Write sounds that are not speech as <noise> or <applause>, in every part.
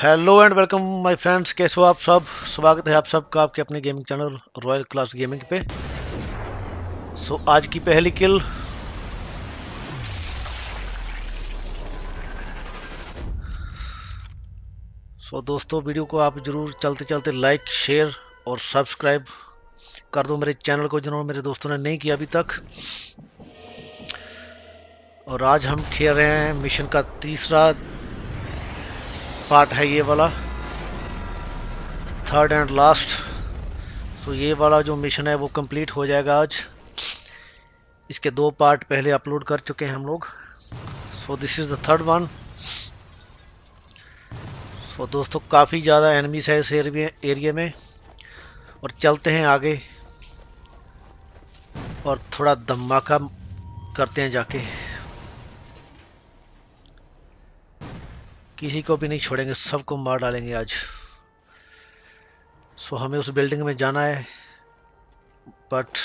Hello and welcome my friends कैसे हो आप सब? स्वागत है आप सबका आपके अपने gaming channel royal class gaming पे। सो so, आज की पहली किल सो so, दोस्तों वीडियो को आप ज़रूर चलते चलते लाइक शेयर और सब्सक्राइब कर दो मेरे चैनल को जिन्होंने मेरे दोस्तों ने नहीं किया अभी तक। और आज हम खेल रहे हैं मिशन का तीसरा पार्ट है ये वाला। थर्ड एंड लास्ट सो ये वाला जो मिशन है वो कंप्लीट हो जाएगा आज। इसके दो पार्ट पहले अपलोड कर चुके हैं हम लोग। So this is the third one so दोस्तों, काफ़ी ज़्यादा एनमीज है इस एरिया में। और चलते हैं आगे। और थोड़ा धमाका करते हैं जाके। किसी को भी नहीं छोड़ेंगे सबको मार डालेंगे आज। सो हमें उस बिल्डिंग में जाना है बट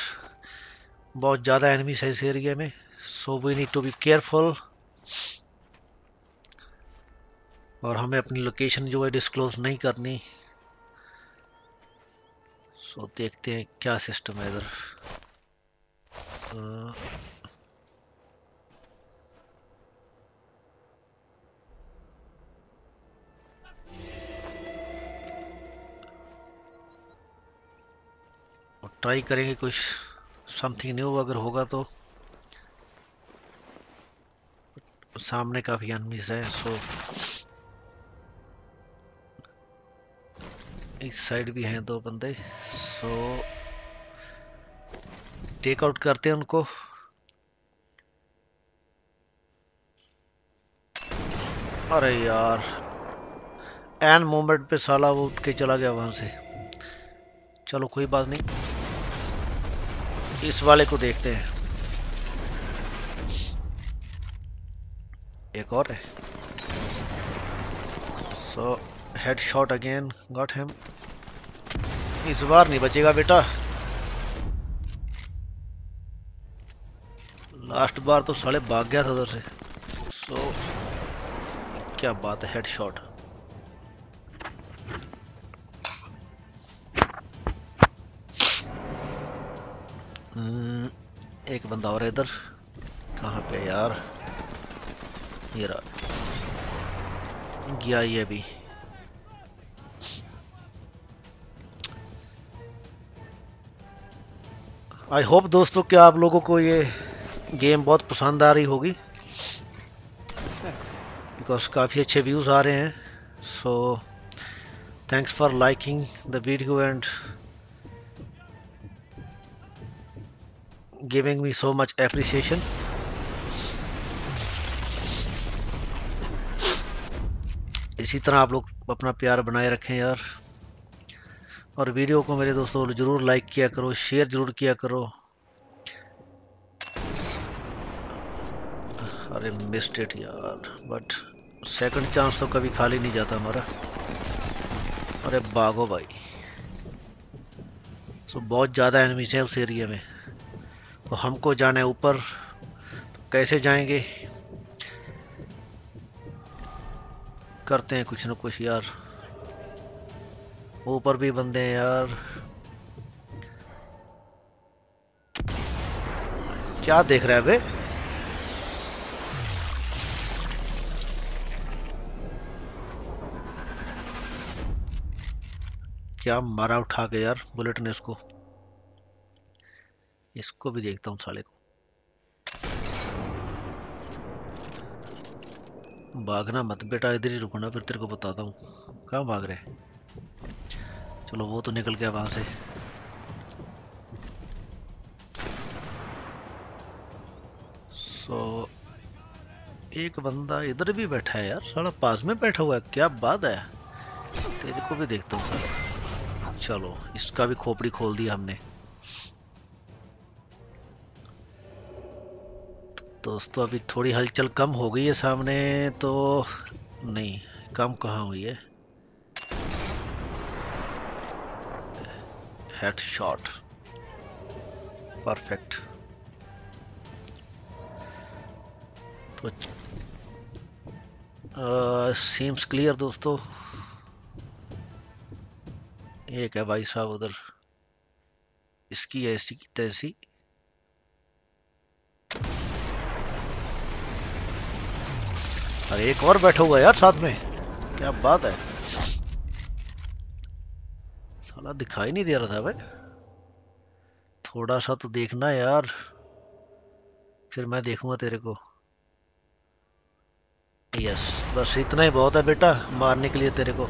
बहुत ज़्यादा एनिमीज है इस एरिया में so we need to be careful और हमें अपनी लोकेशन जो है डिस्क्लोज नहीं करनी। सो so, देखते हैं क्या सिस्टम है इधर। ट्राई करेंगे कुछ समथिंग न्यू अगर होगा तो। सामने काफ़ी एनमीज है सो इस साइड भी हैं दो बंदे सो टेक आउट करते हैं उनको। अरे यार एन मोमेंट पे साला वो उठ के चला गया वहाँ से। चलो कोई बात नहीं। इस वाले को देखते हैं। एक और है। So head shot again got him इस बार नहीं बचेगा बेटा। लास्ट बार तो साले भाग गया था उधर से। सो so, क्या बात है हेड शॉट एक बंदा और इधर। कहाँ पे यार? ये रहा। गया ये भी आई होप दोस्तों कि आप लोगों को ये गेम बहुत पसंद आ रही होगी। बिकॉज़ काफ़ी अच्छे व्यूज़ आ रहे हैं। So thanks for liking the video and giving me so much appreciation. इसी तरह आप लोग अपना प्यार बनाए रखें यार। और वीडियो को मेरे दोस्तों ज़रूर लाइक किया करो शेयर ज़रूर किया करो। अरे मिस्ड इट यार बट सेकंड चांस तो कभी खाली नहीं जाता हमारा। अरे बागो भाई। सो बहुत ज़्यादा एनिमीज है उस एरिया में। तो हमको जाना है ऊपर तो कैसे जाएँगे? करते हैं कुछ ना कुछ यार। ऊपर भी बंदे हैं यार। क्या देख रहे हैं बे? क्या मारा उठा के यार बुलेट ने इसको? इसको भी देखता हूँ साले को। भागना मत बेटा, इधर ही रुकना फिर तेरे को बताता हूँ। कहाँ भाग रहे चलो, वो तो निकल गया वहाँ से। सो एक बंदा इधर भी बैठा है यार, साला पास में बैठा हुआ है, क्या बात है? तेरे को भी देखता हूँ चलो, इसका भी खोपड़ी खोल दिया हमने। दोस्तों, अभी थोड़ी हलचल कम हो गई है सामने तो नहीं, कम कहाँ हुई है? हेड शॉट परफेक्ट तो सीम्स क्लियर दोस्तों। एक है भाई साहब उधर। इसकी ऐसी की तैसी। अरे एक और बैठा हुआ यार साथ में। क्या बात है। साला दिखाई नहीं दे रहा था भाई। थोड़ा सा तो देखना यार। फिर मैं देखूँगा तेरे को। यस बस इतना ही बहुत है बेटा, मारने के लिए तेरे को।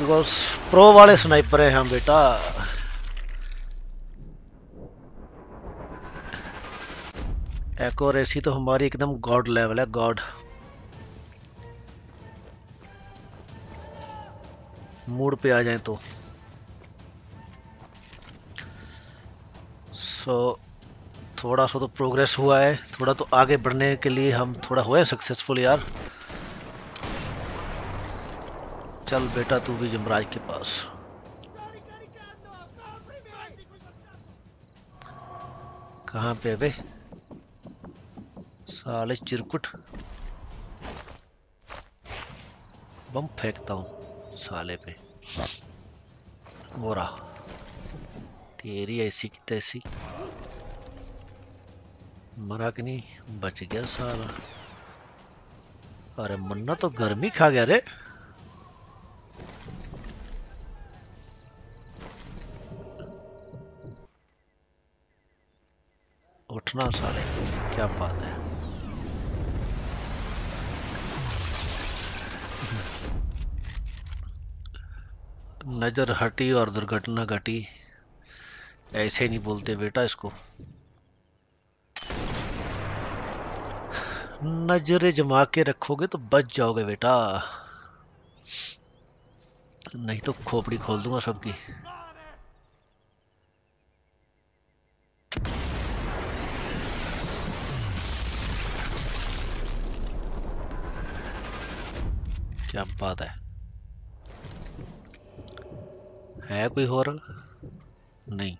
बिकॉज़ प्रो वाले स्नाइपर हैं हम बेटा। एक्यूरेसी तो हमारी एकदम गॉड लेवल है गॉड मूड पे आ जाए तो। सो so, थोड़ा सा तो प्रोग्रेस हुआ है थोड़ा तो आगे बढ़ने के लिए हम थोड़ा हुए सक्सेसफुल यार। चल बेटा तू भी जमराज के पास। कहाँ पे बे? साले चिरकुट। बम फेंकता हूँ साले पे। वो रहा तेरी ऐसी की तैसी। मरा कि नहीं, बच गया साला। अरे मुन्ना तो गर्मी खा गया रे। उठना साले, क्या बात है। नज़र हटी और दुर्घटना घटी। ऐसे नहीं बोलते बेटा इसको। नजरे जमा के रखोगे तो बच जाओगे बेटा। नहीं तो खोपड़ी खोल दूँगा सबकी। क्या बात है। है कोई और? नहीं।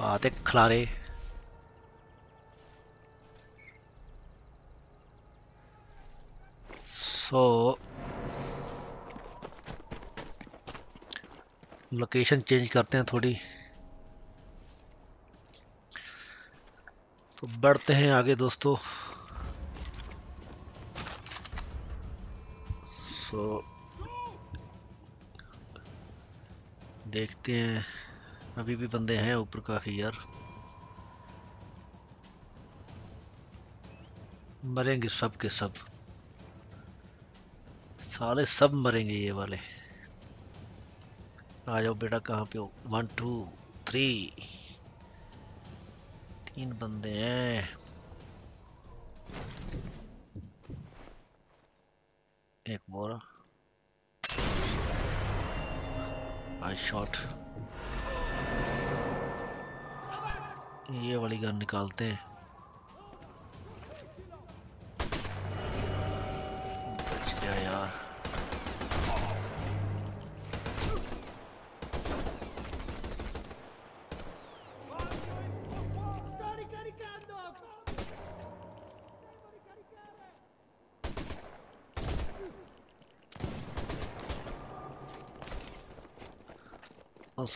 आते खलारे। सो लोकेशन चेंज करते हैं थोड़ी। तो बढ़ते हैं आगे दोस्तों। सो देखते हैं। अभी भी बंदे हैं ऊपर काफ़ी यार। मरेंगे सब के सब। साले सब मरेंगे ये वाले। आ जाओ बेटा कहाँ पे हो? वन टू थ्री तीन बंदे हैं। शॉट ये वाली गन निकालते हैं।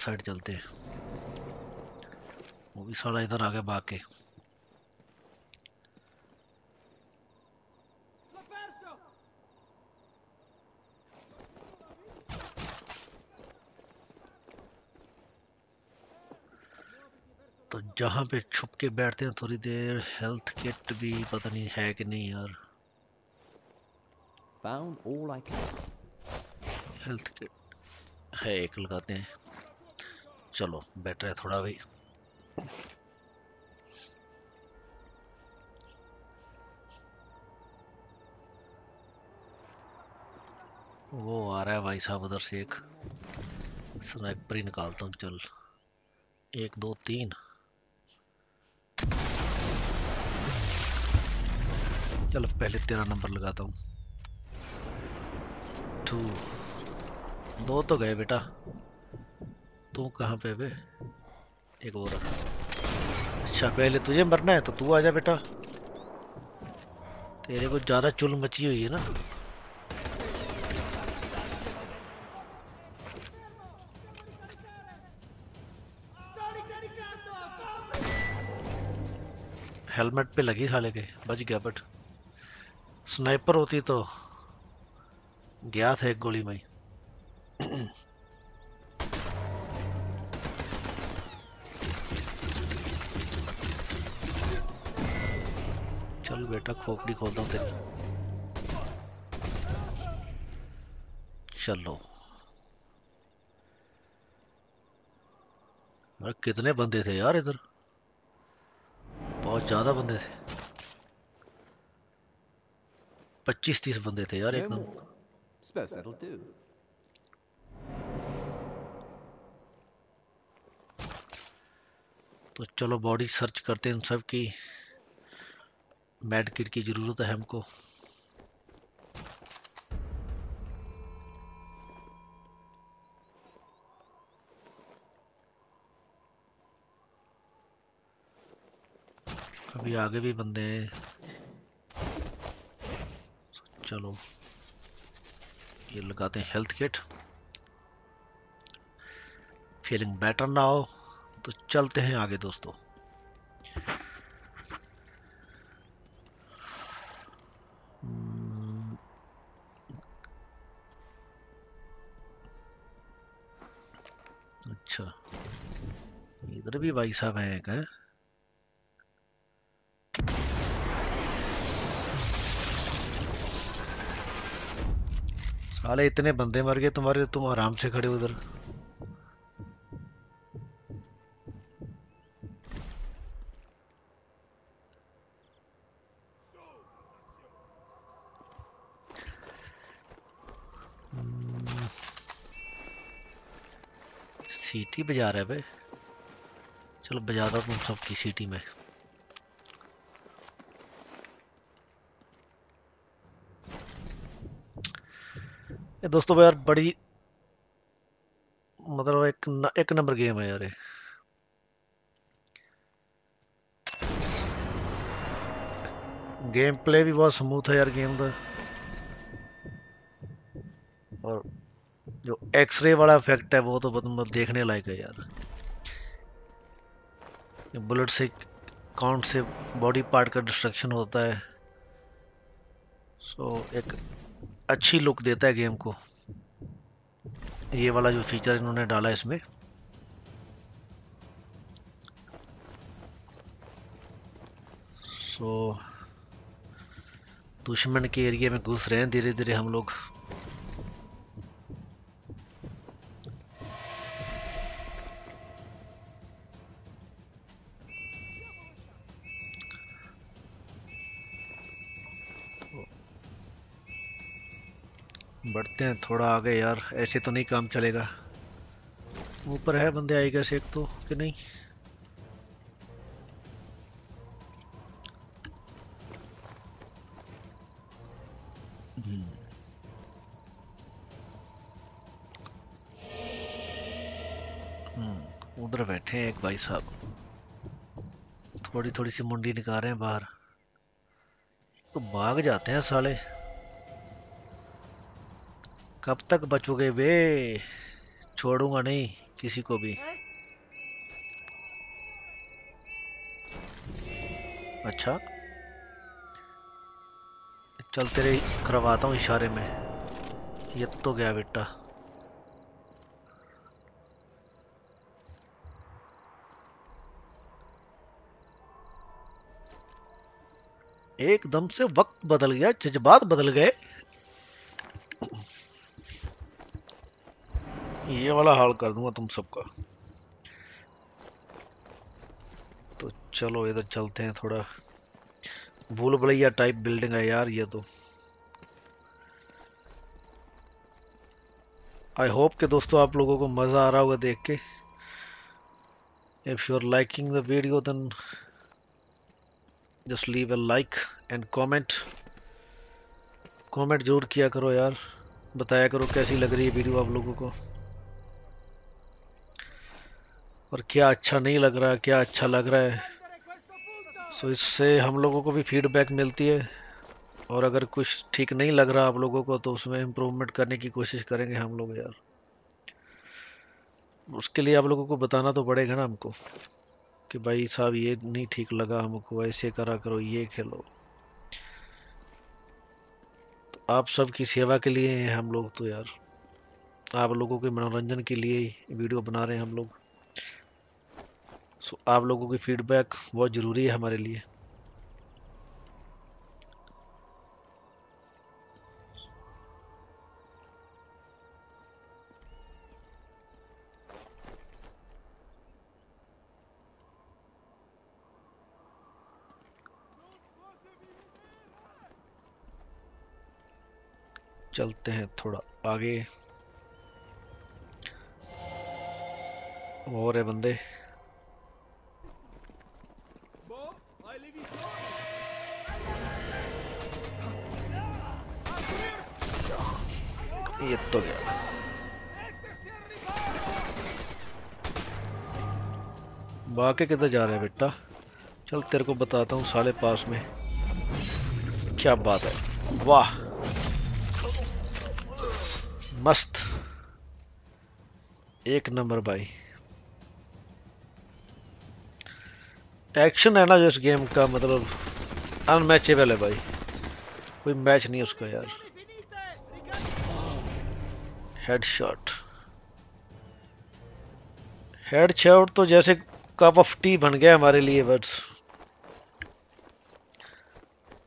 साइड चलते हैं। वो भी साला इधर आगे भाग के। तो जहाँ पे छुप के बैठते हैं थोड़ी देर हेल्थ किट भी पता नहीं है कि नहीं यार. हेल्थ किट है एक लगाते हैं। चलो बेटर है थोड़ा भी। वो आ रहा है भाई साहब उधर से एक। स्नाइपर ही निकालता हूँ, चल। एक, दो, तीन। चल, पहले तेरा नंबर लगाता हूँ। टू दो तो गए बेटा। तू कहाँ पे बे? एक और अच्छा पहले तुझे मरना है तो तू आ जा बेटा। तेरे को ज़्यादा चुल मची हुई है ना। हेलमेट पे लगी साले के, बच गया, बट स्नाइपर होती तो गया था एक गोली में <clears throat> बेटा खोपड़ी खोलता हूँ तेरी चलो। कितने बंदे थे यार इधर। बहुत ज़्यादा बंदे थे। पच्चीस तीस बंदे थे यार एकदम. तो चलो बॉडी सर्च करते हैं उन सब की। मेड किट की ज़रूरत है हमको। अभी आगे भी बंदे हैं। चलो, ये लगाते हैं हेल्थ किट फीलिंग बेटर ना हो तो चलते हैं आगे दोस्तों। भाई साहब हैं एक साले, इतने बंदे मर गए तुम्हारे, तुम आराम से खड़े उधर। सीटी बजा रहा है बे चलो बजा दो तुम सबकी सीटी में। ये दोस्तों यार बड़ी मतलब एक न, एक नंबर गेम है यार ये। गेम प्ले भी बहुत स्मूथ है यार गेम का और जो एक्सरे वाला इफ़ेक्ट है वो तो मतलब देखने लायक है यार। बुलेट से काउंट से बॉडी पार्ट का डिस्ट्रक्शन होता है। सो so, एक अच्छी लुक देता है गेम को। ये वाला जो फीचर इन्होंने डाला इसमें। सो so, दुश्मन के एरिया में घुस रहे हैं धीरे धीरे हम लोग। बढ़ते हैं थोड़ा आगे यार ऐसे तो नहीं काम चलेगा। ऊपर है बंदे आएगा से एक तो कि नहीं? हम्म। हम्म, उधर बैठे हैं एक भाई साहब। थोड़ी थोड़ी सी मुंडी निकाल रहे हैं बाहर। तो भाग जाते हैं साले। कब तक बचोगे बे छोड़ूँगा नहीं किसी को भी। अच्छा। चल तेरे करवाता हूँ इशारे में। ये तो गया बेटा। एकदम से वक्त बदल गया, जज्बात बदल गए। ये वाला हाल कर दूँगा तुम सबका। तो चलो इधर चलते हैं थोड़ा। भूल भुलैया टाइप बिल्डिंग है यार ये तो। आई होप के दोस्तों आप लोगों को मज़ा आ रहा होगा देख के। If you are liking the video then just leave a like and comment comment ज़रूर किया करो यार। बताया करो कैसी लग रही है वीडियो आप लोगों को। और क्या अच्छा नहीं लग रहा है क्या अच्छा लग रहा है। सो इससे हम लोगों को भी फीडबैक मिलती है। और अगर कुछ ठीक नहीं लग रहा आप लोगों को तो उसमें इम्प्रूवमेंट करने की कोशिश करेंगे हम लोग यार। उसके लिए आप लोगों को बताना तो पड़ेगा ना हमको, कि भाई साहब ये नहीं ठीक लगा हमको, ऐसे करा करो, ये खेलो। तो आप सब की सेवा के लिए हैं हम लोग तो यार। आप लोगों के मनोरंजन के लिए ही वीडियो बना रहे हैं हम लोग। सो आप लोगों की फीडबैक बहुत ज़रूरी है हमारे लिए। चलते हैं थोड़ा आगे। और है बंदे। ये तो गया बाके किधर जा रहे हैं बेटा? चल, तेरे को बताता हूँ साले पास में। क्या बात है। वाह। मस्त। एक नंबर भाई। एक्शन है ना जो इस गेम का मतलब अनमैचेबल है भाई। कोई मैच नहीं उसका यार। हेडशॉट हेडशॉट तो जैसे कप ऑफ़ टी बन गया हमारे लिए बस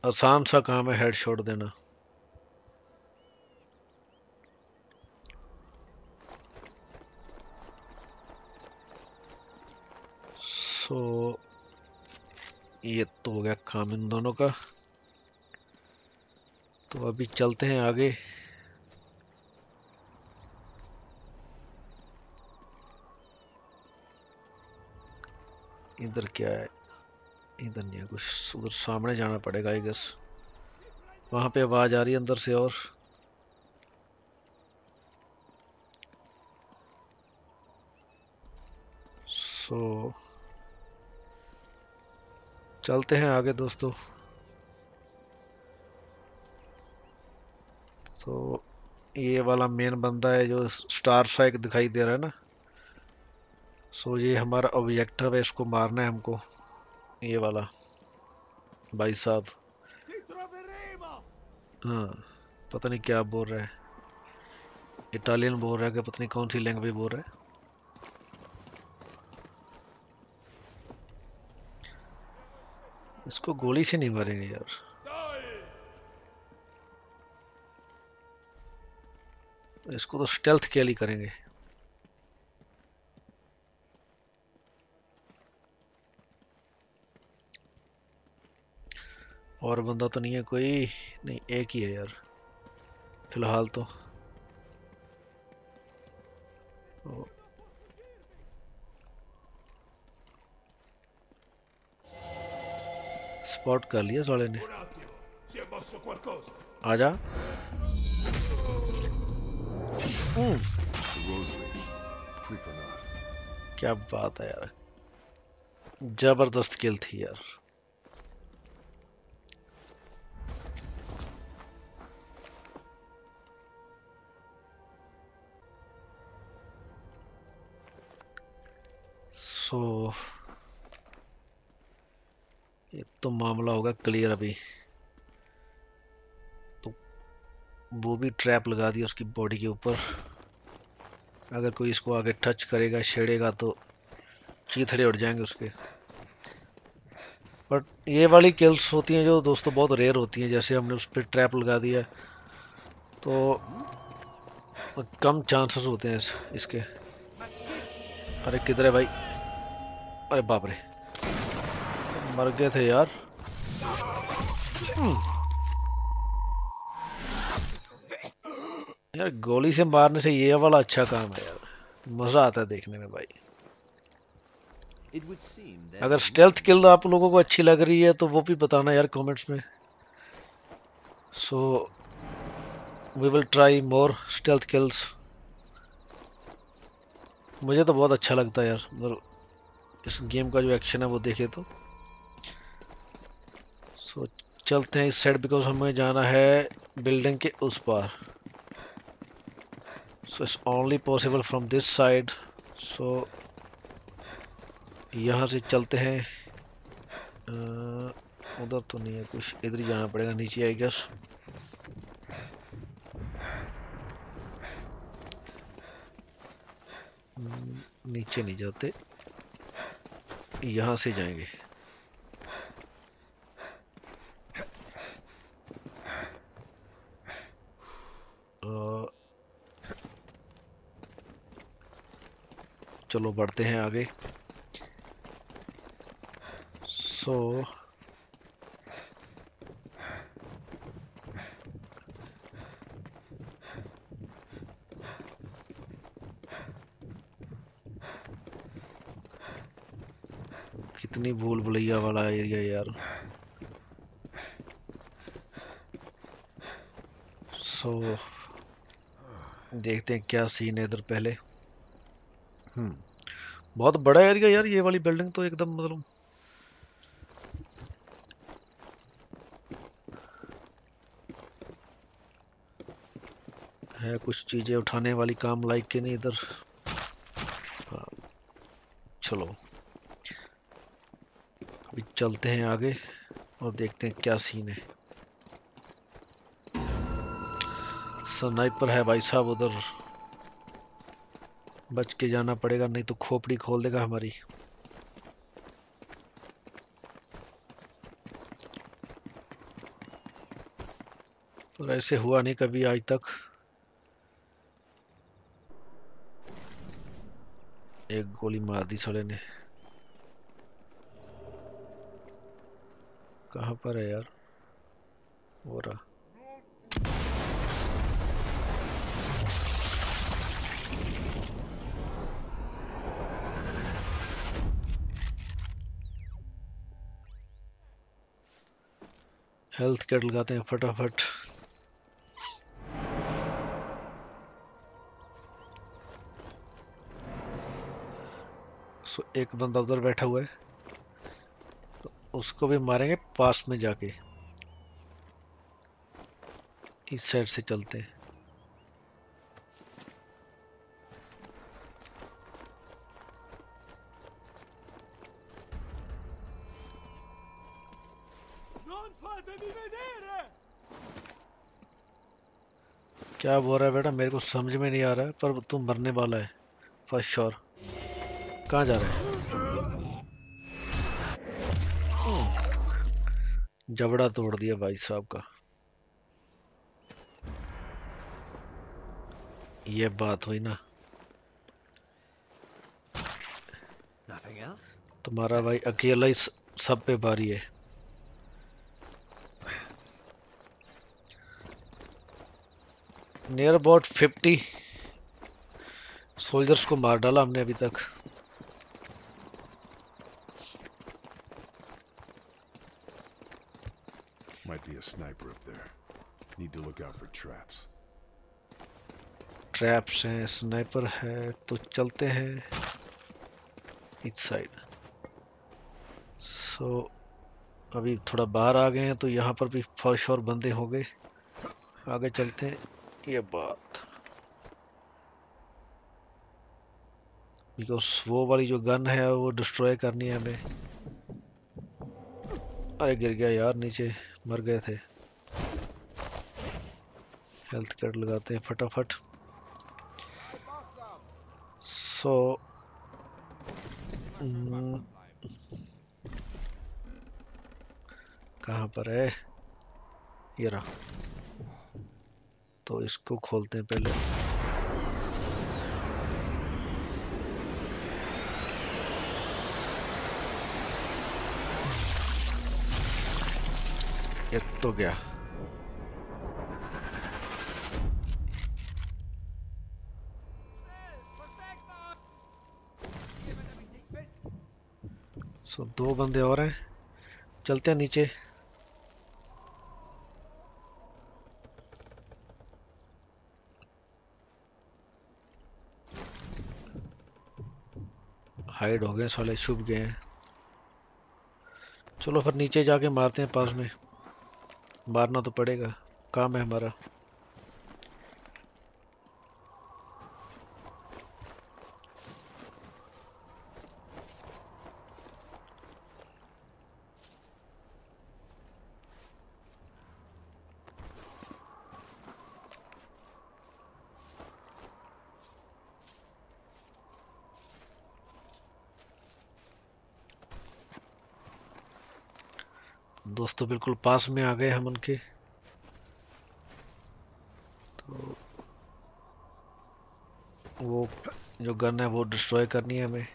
आसान सा काम है हेडशॉट देना। सो ये तो हो गया काम इन दोनों का। तो अभी चलते हैं आगे। इधर क्या है? इधर नहीं है कुछ। उधर सामने जाना पड़ेगा आई गस वहाँ पे आवाज़ आ रही है अंदर से और। सो so, चलते हैं आगे दोस्तों। तो ये वाला मेन बंदा है जो स्टार स्ट्राइक दिखाई दे रहा है ना? सो ये हमारा ऑब्जेक्टिव है, इसको मारना है हमको। ये वाला। भाई साहब। हाँ पता नहीं क्या बोल रहा है। इटालियन बोल रहा है कि पता नहीं कौन सी लैंग्वेज बोल रहा है। इसको गोली से नहीं मारेंगे यार। इसको तो स्टेल्थ के लिए करेंगे। और बंदा तो नहीं है कोई। नहीं, एक ही है यार। फ़िलहाल तो। स्पॉट कर लिया साले ने। आजा हम्म। क्या बात है यार। ज़बरदस्त किल थी यार। सो ये तो मामला होगा क्लियर अभी। तो वो भी ट्रैप लगा दिया उसकी बॉडी के ऊपर। अगर कोई इसको आगे टच करेगा छेड़ेगा तो चीथड़े उड़ जाएँगे उसके। बट ये वाली किल्स होती हैं जो दोस्तों बहुत रेयर होती हैं जैसे हमने उस पर ट्रैप लगा दिया। तो कम चांसेस होते हैं इस, इसके। अरे किधर है भाई? अरे बाप रे। मर गए थे यार। हम्म। यार गोली से मारने से ये वाला अच्छा काम है यार। मज़ा आता है देखने में भाई। अगर स्टेल्थ किल आप लोगों को अच्छी लग रही है तो वो भी बताना यार कमेंट्स में। So we will try more stealth kills मुझे तो बहुत अच्छा लगता है यार। मतलब इस गेम का जो एक्शन है वो देखे तो। सो चलते हैं इस साइड बिकॉज़ हमें जाना है बिल्डिंग के उस पार। So it's only possible from this side so यहाँ से चलते हैं। उधर तो नहीं है कुछ। इधर ही जाना पड़ेगा, नीचे आई गैस नीचे नहीं जाते। यहाँ से जाएँगे। चलो बढ़ते हैं आगे। सो so, कितनी भूल भुलैया वाला एरिया यार। सो so, देखते हैं क्या सीन है इधर पहले। हम्म बहुत बड़ा एरिया यार ये वाली बिल्डिंग तो एकदम मतलब है कुछ चीज़ें उठाने वाली काम लाइक के नहीं इधर। हाँ। चलो। चलते हैं आगे और देखते हैं क्या सीन है। स्नाइपर है भाई साहब उधर। बच के जाना पड़ेगा, नहीं तो खोपड़ी खोल देगा हमारी। पर ऐसे हुआ नहीं कभी आज तक। एक गोली मार दी सड़े ने। कहाँ पर है यार? वो रहा। हेल्थ किट लगाते हैं फटाफट। सो एक बंदा उधर बैठा हुआ है। उसको भी मारेंगे पास में जाके। इस साइड से चलते हैं। क्या बोल रहा है बेटा? मेरे को समझ में नहीं आ रहा है, पर तू मरने वाला है फ़र्स्ट श्योर कहाँ जा रहा है? जबड़ा तोड़ दिया भाई साहब का। ये बात हुई ना। तुम्हारा भाई अकेला ही सब पे बारी है। नियर अबाउट फिफ्टी सोल्जर्स को मार डाला हमने अभी तक। To look out for traps. Traps हैं स्नाइपर है तो चलते हैं इस सो so, अभी थोड़ा बाहर आ गए हैं तो यहाँ पर भी फर्श और बंदे हो गए। आगे चलते हैं ये बात। बिकॉज़ वो वाली जो गन है वो डिस्ट्रॉय करनी है हमें। अरे गिर गया यार नीचे मर गए थे। हेल्थ कार्ड लगाते हैं फटाफट। सो so, कहाँ पर है? ये रहा। तो इसको खोलते हैं पहले। ये तो गया। सो दो बंदे और हैं। चलते हैं नीचे। हाइड हो गए, साले छुप गए हैं। चलो फिर नीचे जाके मारते हैं पास में। मारना तो पड़ेगा। काम है हमारा। दोस्तों बिल्कुल पास में आ गए हम उनके। तो वो जो गन है वो डिस्ट्रॉय करनी है हमें।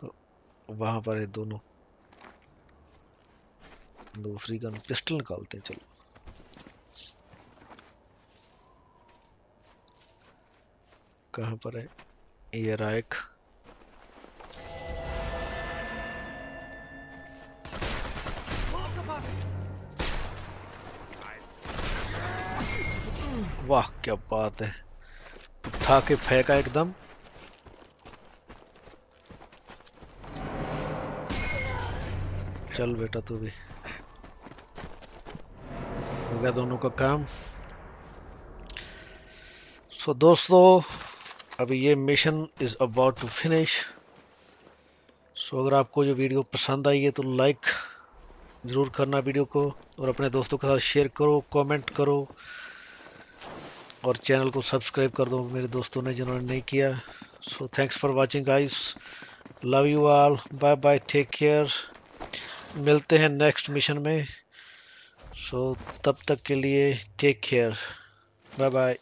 तो वहाँ पर है दोनों। दूसरी गन पिस्टल निकालते हैं, चलो। कहाँ पर है? ये रहा वाह क्या बात है। उठा के फेंका एकदम। चल बेटा तू भी। हो गया दोनों का काम। सो so, दोस्तों अभी ये mission is about to finish so अगर आपको ये वीडियो पसंद आई है तो लाइक ज़रूर करना वीडियो को और अपने दोस्तों के साथ शेयर करो कमेंट करो। और चैनल को सब्सक्राइब कर दो मेरे दोस्तों ने जिन्होंने नहीं किया। So thanks for watching guys love you all bye bye take care मिलते हैं नेक्स्ट मिशन में. सो so, तब तक के लिए टेक केयर बाय बाय